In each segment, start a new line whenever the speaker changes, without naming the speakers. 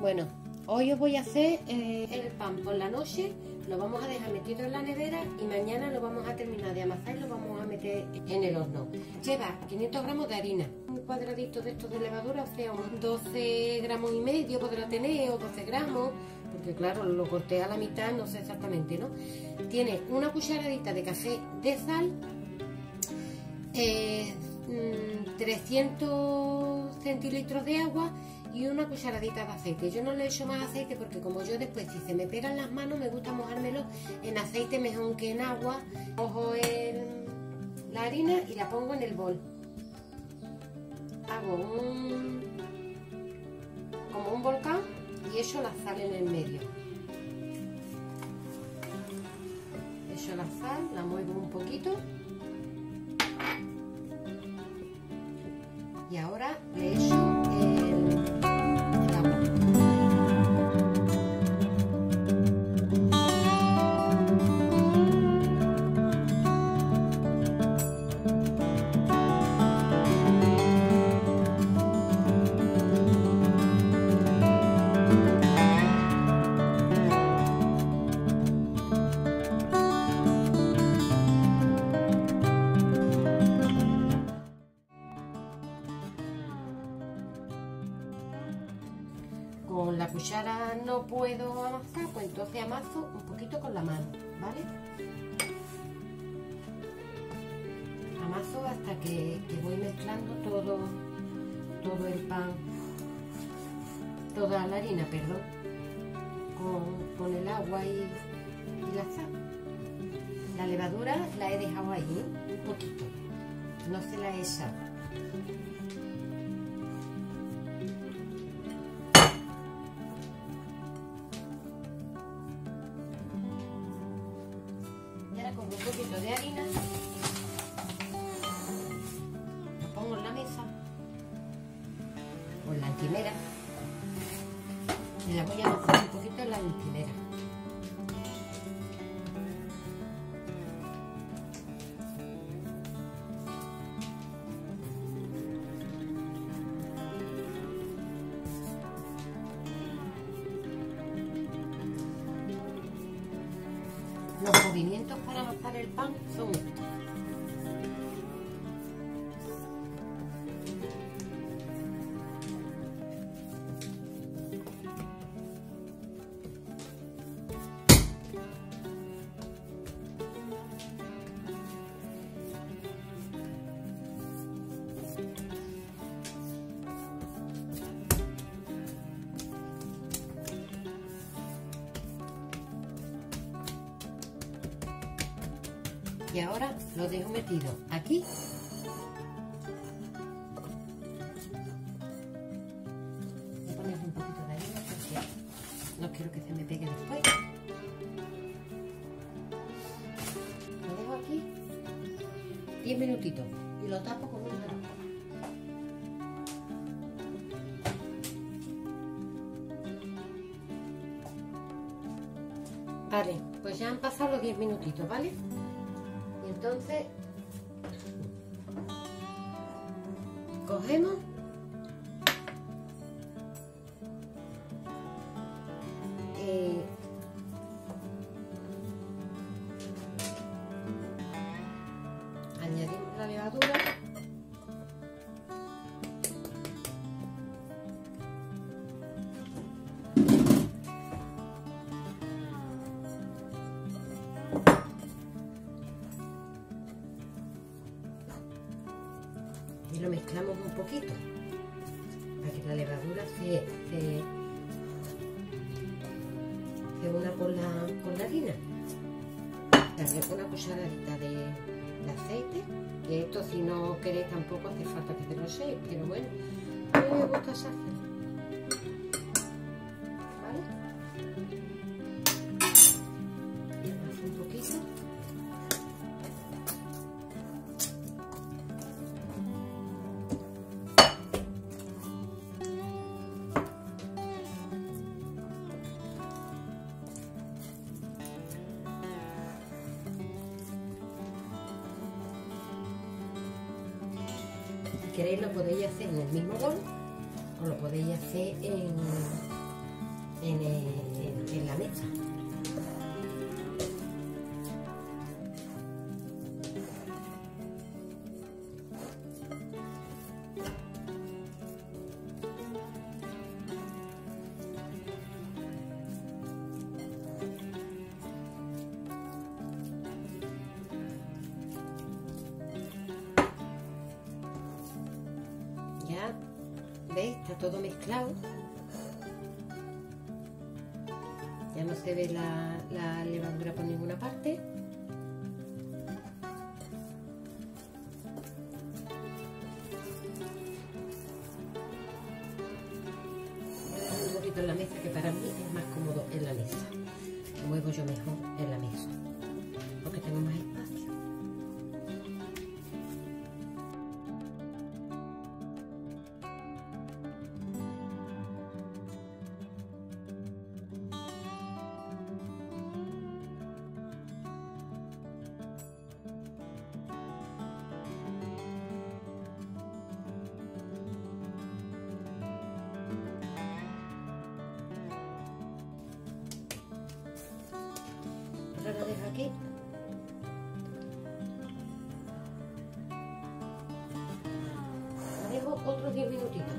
Bueno, hoy os voy a hacer eh, el pan por la noche, lo vamos a dejar metido en la nevera y mañana lo vamos a terminar de amasar y lo vamos a meter en el horno. Lleva 500 gramos de harina, un cuadradito de estos de levadura, o sea, unos 12 gramos y medio podrá tener o 12 gramos, porque claro, lo corté a la mitad, no sé exactamente, ¿no? Tiene una cucharadita de café de sal, 300 mm, centilitros de agua y una cucharadita de aceite. Yo no le echo más aceite porque como yo después si se me pegan las manos me gusta mojármelo en aceite mejor que en agua. Cojo la harina y la pongo en el bol. Hago un como un volcán y echo la sal en el medio. Echo la sal, la muevo un poquito. Y ahora le echo cuchara no puedo amasar, pues entonces amaso un poquito con la mano, ¿vale? Amaso hasta que, voy mezclando todo, todo el pan, toda la harina, perdón, con, el agua y, la sal. La levadura la he dejado ahí, un poquito, no se la he echado. Movimientos para amasar el pan son y ahora lo dejo metido aquí. Voy a poner un poquito de harina porque no quiero que se me pegue después. Lo dejo aquí. 10 minutitos. Y lo tapo con una trampa Vale, pues ya han pasado los 10 minutitos, ¿vale? Entonces cogemos una con la, con la harina. Darle una cucharadita de, de, aceite, que esto si no queréis tampoco hace falta que te lo sé, pero bueno, a mí. Queréis lo podéis hacer en el mismo bol o lo podéis hacer en, en, en la mesa. Todo mezclado. Ya no se ve la, la levadura por ninguna parte. Un poquito en la mesa que para mí es más cómodo en la mesa. Muevo yo mejor en la mesa. Porque tengo más espacio la dejo aquí. La dejo otros 10 minutitos.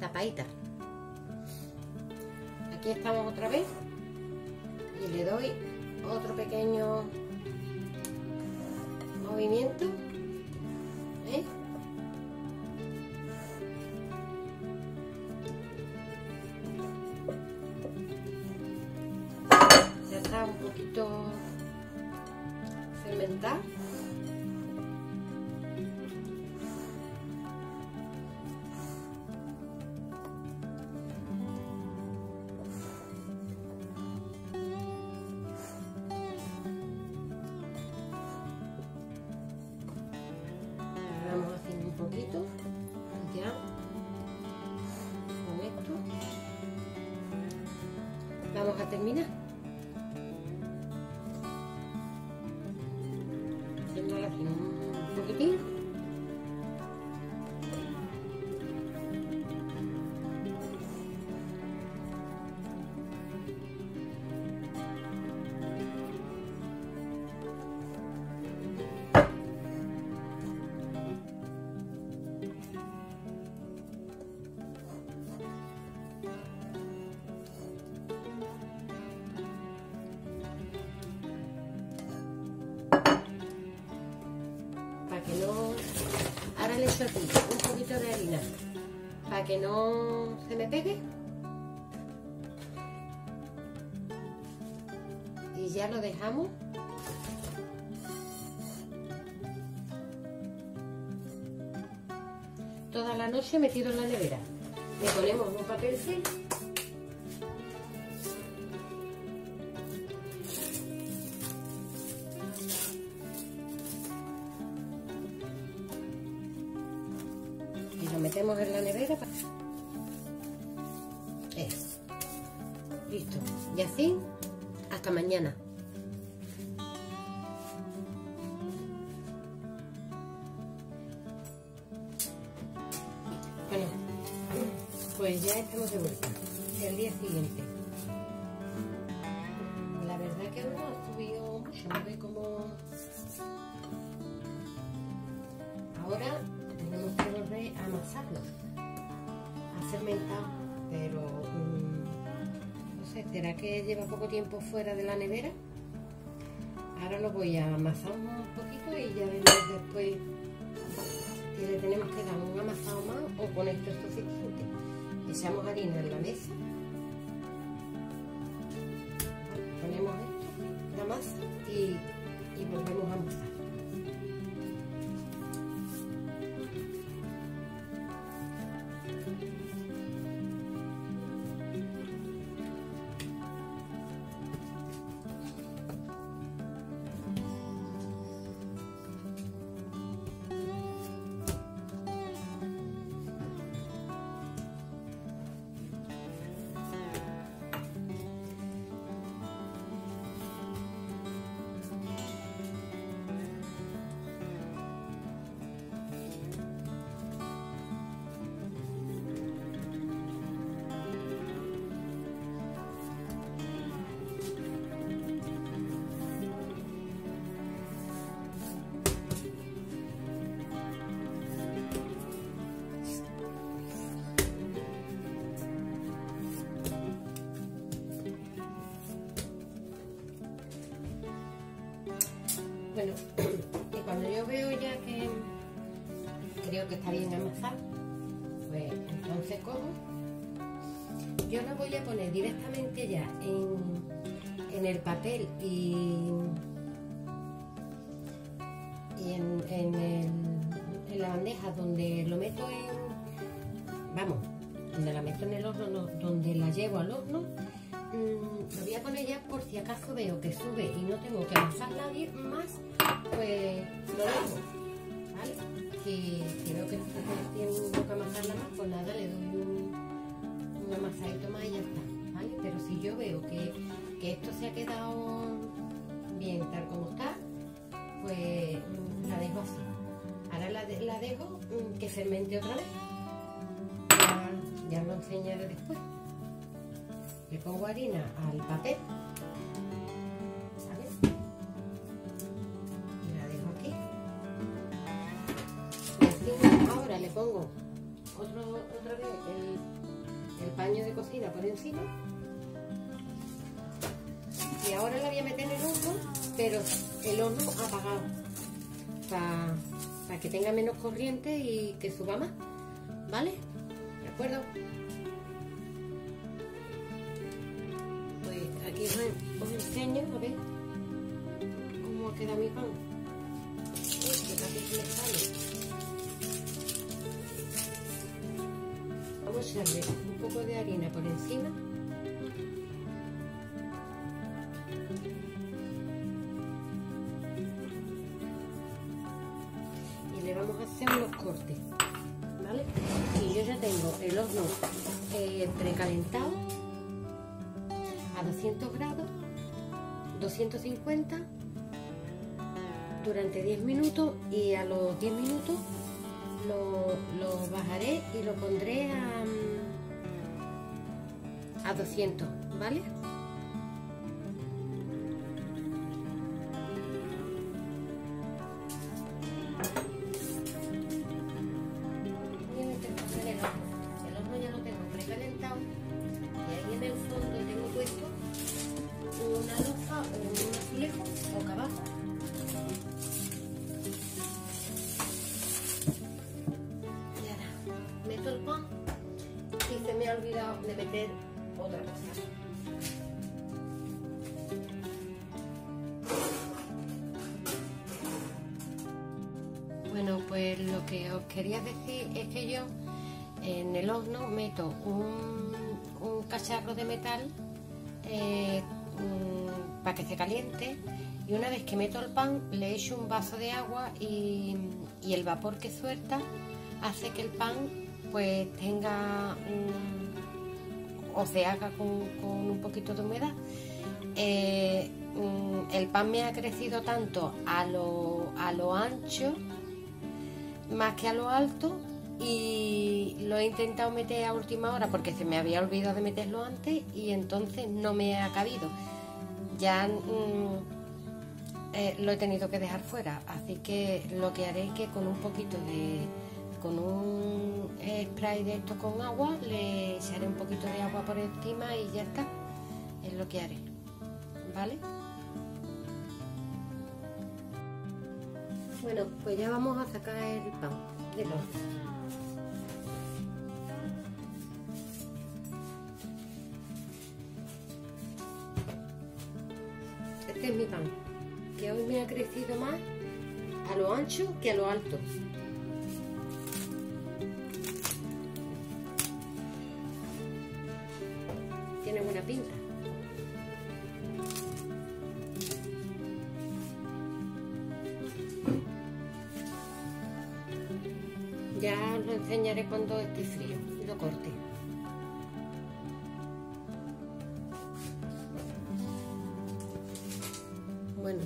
Tapadita. Aquí estamos otra vez. Y le doy otro pequeño movimiento. Poquito ya con esto. Vamos a terminar. Aquí un poquito de harina para que no se me pegue. Y ya lo dejamos. Toda la noche metido en la nevera. Le ponemos un papel film pues ya estamos de vuelta. El día siguiente. La verdad que no ha subido mucho, no ve como... Ahora tenemos que volver a amasarlo, a fermentar, pero mm, no sé, ¿será que lleva poco tiempo fuera de la nevera? Ahora lo voy a amasar un poquito y ya veremos después si le tenemos que dar un amasado más o con esto es suficiente. Echamos harina en la mesa, ponemos esto, la masa y, y volvemos a amasar. Que está bien amasado, pues entonces cojo. Yo lo voy a poner directamente ya en, en el papel y, y en, en, el, en la bandeja donde lo meto en, vamos, donde la meto en el horno, donde la llevo al horno, mm, lo voy a poner ya por si acaso veo que sube y no tengo que amasarla más, pues lo dejo. Si, veo que tengo que amasarla más, pues nada, le doy un, un amasadito más y ya está, ¿vale? Pero si yo veo que, que esto se ha quedado bien tal como está, pues la dejo así. Ahora la, la dejo mm, que fermente otra vez ya lo enseñaré después. Le pongo harina al papel. Otra vez el, paño de cocina por encima. Y ahora la voy a meter en el horno, pero el horno apagado. Para, para que tenga menos corriente y que suba más. ¿Vale? acuerdo? Pues aquí os, enseño, a ver cómo queda mi pan. que echarle un poco de harina por encima. Y le vamos a hacer unos cortes yo ya tengo el horno eh, precalentado a 200 grados, 250 durante 10 minutos y a los 10 minutos lo, bajaré y lo pondré a, a 200, ¿vale? olvidado de meter otra cosa. Bueno, pues lo que os quería decir es que yo en el horno meto un, cacharro de metal eh, para que se caliente y una vez que meto el pan le echo un vaso de agua y, el vapor que suelta hace que el pan pues tenga o se haga con, un poquito de humedad. Eh, mm, el pan me ha crecido tanto a lo, a lo ancho más que a lo alto y lo he intentado meter a última hora porque se me había olvidado de meterlo antes y entonces no me ha cabido. Ya mm, eh, lo he tenido que dejar fuera, así que lo que haré es que con un poquito de con un spray de esto con agua, le echaré un poquito de agua por encima y ya está. Es lo que haré. ¿Vale? Bueno, pues ya vamos a sacar el pan del horno. Este es mi pan, que hoy me ha crecido más a lo ancho que a lo alto. Pinta. Ya lo enseñaré cuando esté frío y lo corte. Bueno,